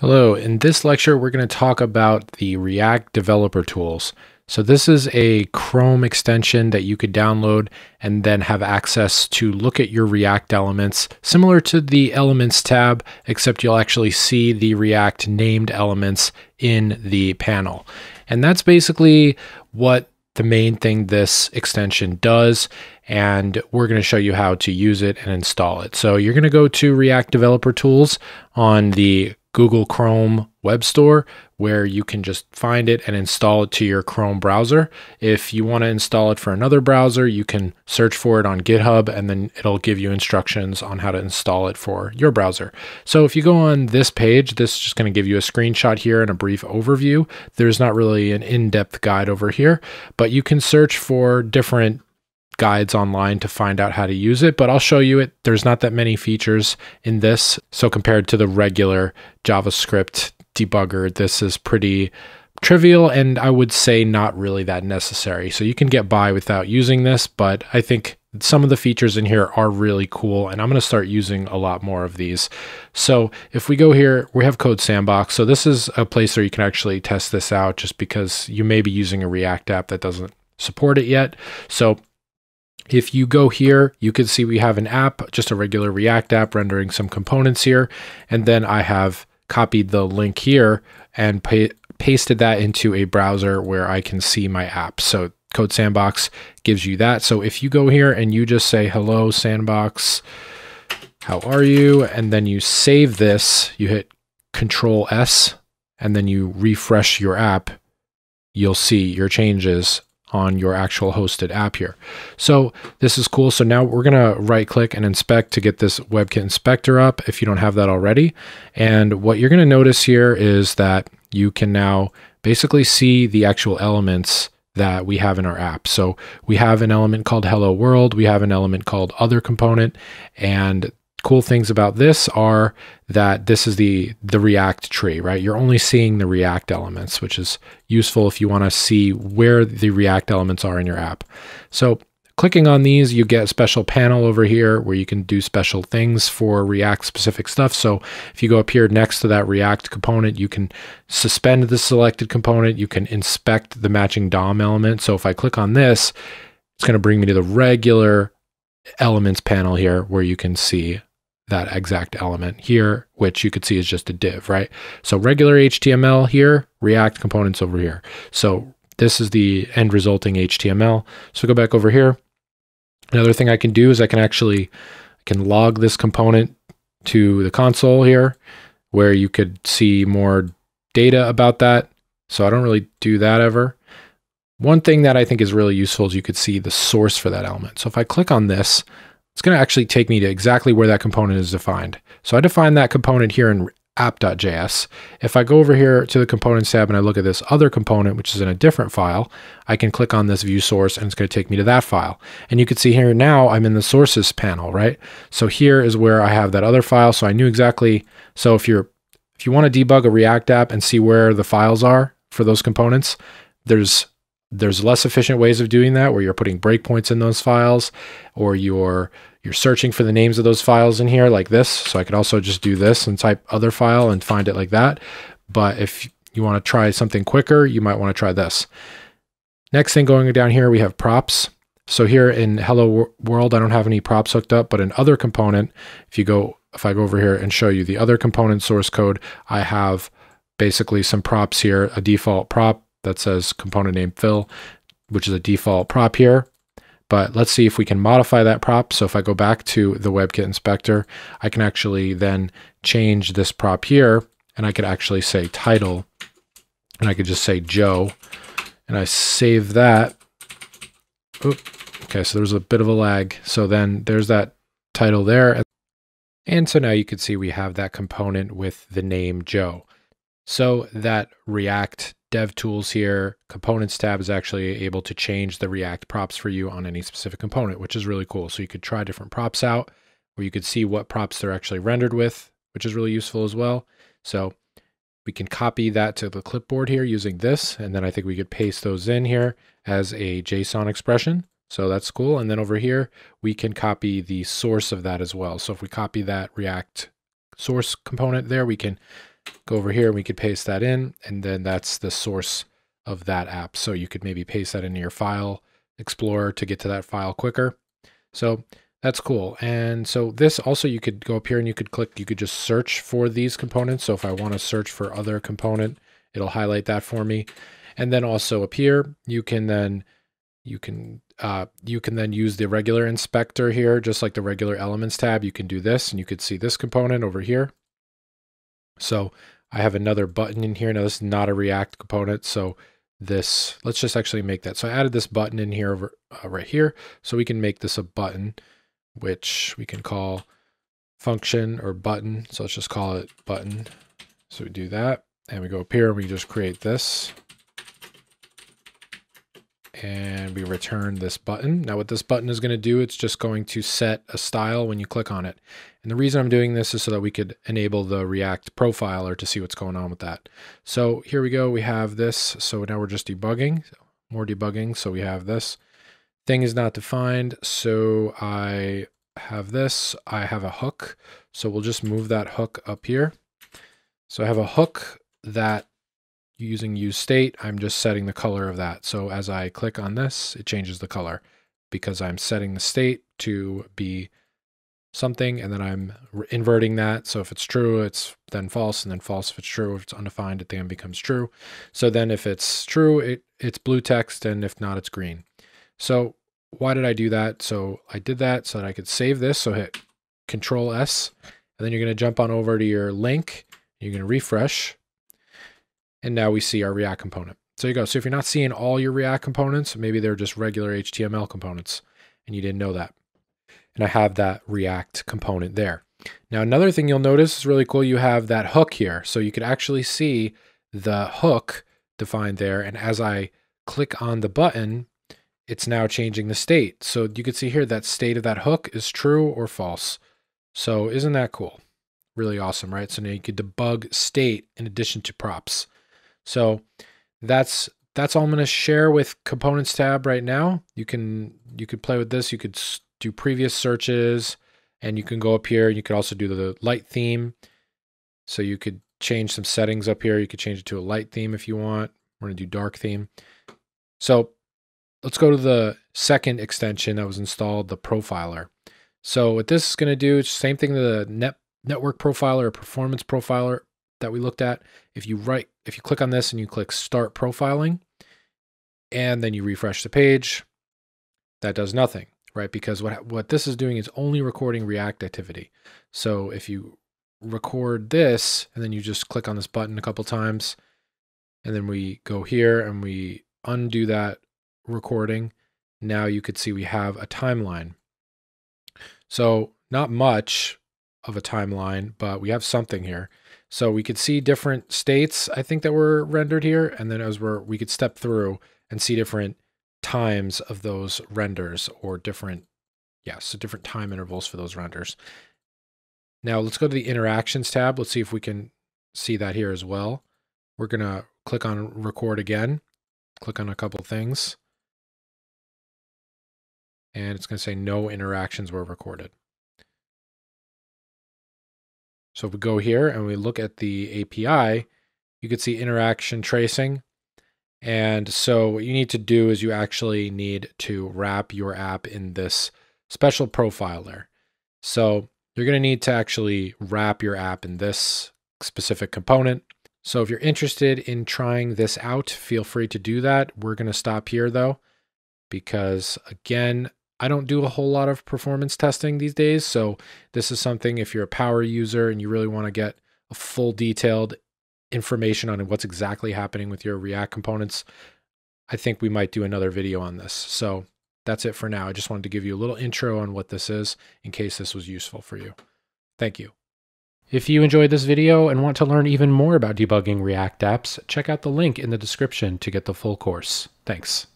Hello, in this lecture we're going to talk about the React Developer Tools. So this is a Chrome extension that you could download and then have access to look at your React elements, similar to the Elements tab, except you'll actually see the React named elements in the panel. And that's basically what the main thing this extension does and we're going to show you how to use it and install it. So you're going to go to React Developer Tools on the Google Chrome web store where you can just find it and install it to your Chrome browser. If you want to install it for another browser, you can search for it on GitHub and then it'll give you instructions on how to install it for your browser. So if you go on this page, this is just going to give you a screenshot here and a brief overview. There's not really an in-depth guide over here, but you can search for different guides online to find out how to use it, but I'll show you it. There's not that many features in this. So compared to the regular JavaScript debugger, this is pretty trivial and I would say not really that necessary. So you can get by without using this, but I think some of the features in here are really cool and I'm going to start using a lot more of these. So if we go here, we have Code Sandbox. So this is a place where you can actually test this out just because you may be using a React app that doesn't support it yet. So if you go here, you can see we have an app, just a regular React app rendering some components here. And then I have copied the link here and pa pasted that into a browser where I can see my app. So Code Sandbox gives you that. So if you go here and you just say, hello, Sandbox, how are you? And then you save this, you hit Control S, and then you refresh your app, you'll see your changes on your actual hosted app here. So this is cool. So now we're to right click and inspect to get this WebKit inspector up if you don't have that already. And what you're to notice here is that you can now basically see the actual elements that we have in our app. So we have an element called hello world. We have an element called other component and cool things about this are that this is the the react tree right? You're only seeing the react elements which is useful if you want to see where the react elements are in your app. So clicking on these you get a special panel over here where you can do special things for react specific stuff. So if you go up here next to that react component you can suspend the selected component you can inspect the matching dom element. So if i click on this it's going to bring me to the regular elements panel here where you can see that exact element here, which you could see is just a div, right? So regular HTML here, React components over here. So this is the end resulting HTML. So go back over here. Another thing I can do is I can actually I can log this component to the console here where you could see more data about that. So I don't really do that ever. One thing that I think is really useful is you could see the source for that element. So if I click on this, it's going to actually take me to exactly where that component is defined. So I define that component here in app.js. If I go over here to the components tab and I look at this other component, which is in a different file, I can click on this view source and it's going to take me to that file. And you can see here now I'm in the sources panel, right? So here is where I have that other file. So I knew exactly. So if you're if you want to debug a React app and see where the files are for those components, there's there's less efficient ways of doing that where you're putting breakpoints in those files or you're you're searching for the names of those files in here like this. So I could also just do this and type other file and find it like that. But if you want to try something quicker, you might want to try this. Next thing going down here, we have props. So here in Hello World, I don't have any props hooked up, but in other component, if you go, if I go over here and show you the other component source code, I have basically some props here, a default prop that says component name fill, which is a default prop here. But let's see if we can modify that prop. So if I go back to the WebKit inspector, I can actually then change this prop here and I could actually say title and I could just say Joe and I save that. Oop. Okay, so there's a bit of a lag. So then there's that title there. And so now you can see we have that component with the name Joe. So that React dev tools here, components tab is actually able to change the React props for you on any specific component, which is really cool. So you could try different props out where you could see what props they're actually rendered with, which is really useful as well. So we can copy that to the clipboard here using this. And then I think we could paste those in here as a JSON expression. So that's cool. And then over here, we can copy the source of that as well. So if we copy that React source component there, we can go over here and we could paste that in, and then that's the source of that app. So you could maybe paste that into your file explorer to get to that file quicker. So that's cool. And so this also, you could go up here and you could click, you could just search for these components. So if I want to search for other component, it'll highlight that for me. And then also up here, you can then, you can, uh, you can then use the regular inspector here, just like the regular elements tab. You can do this and you could see this component over here. So I have another button in here. Now this is not a React component. So this, let's just actually make that. So I added this button in here over uh, right here. So we can make this a button which we can call function or button. So let's just call it button. So we do that and we go up here and we just create this and we return this button. Now what this button is going to do, it's just going to set a style when you click on it. And the reason I'm doing this is so that we could enable the React profiler to see what's going on with that. So here we go. We have this. So now we're just debugging, more debugging. So we have this thing is not defined. So I have this, I have a hook. So we'll just move that hook up here. So I have a hook that using use state, I'm just setting the color of that. So as I click on this, it changes the color because I'm setting the state to be something and then I'm inverting that. So if it's true, it's then false and then false if it's true. If it's undefined, it then becomes true. So then if it's true, it, it's blue text and if not, it's green. So why did I do that? So I did that so that I could save this. So hit Control S, and then you're going to jump on over to your link. You're going to refresh, and now we see our React component. So you go. So if you're not seeing all your React components, maybe they're just regular HTML components, and you didn't know that. And I have that React component there. Now another thing you'll notice is really cool. You have that hook here, so you could actually see the hook defined there. And as I click on the button, it's now changing the state. So you can see here that state of that hook is true or false. So isn't that cool? Really awesome, right? So now you could debug state in addition to props. So that's that's all I'm going to share with components tab right now. You can you could play with this. You could do previous searches and you can go up here. You could also do the light theme. So you could change some settings up here. You could change it to a light theme if you want. We're going to do dark theme. So let's go to the second extension that was installed, the profiler. So what this is going to do, the same thing the net network profiler or performance profiler that we looked at. If you write, if you click on this and you click start profiling, and then you refresh the page, that does nothing, right? Because what what this is doing is only recording React activity. So if you record this and then you just click on this button a couple times, and then we go here and we undo that recording, now you could see we have a timeline. So not much of a timeline, but we have something here. So we could see different states, I think, that were rendered here. And then as we're, we could step through and see different times of those renders or different, yeah, so different time intervals for those renders. Now let's go to the interactions tab. Let's see if we can see that here as well. We're going to click on record again, click on a couple things and it's going to say no interactions were recorded. So if we go here and we look at the API, you can see interaction tracing. And so what you need to do is you actually need to wrap your app in this special profiler. So you're going to need to actually wrap your app in this specific component. So if you're interested in trying this out, feel free to do that. We're going to stop here though, because again, I don't do a whole lot of performance testing these days. So this is something if you're a power user and you really want to get a full detailed information on what's exactly happening with your React components, I think we might do another video on this. So that's it for now. I just wanted to give you a little intro on what this is in case this was useful for you. Thank you. If you enjoyed this video and want to learn even more about debugging React apps, check out the link in the description to get the full course. Thanks.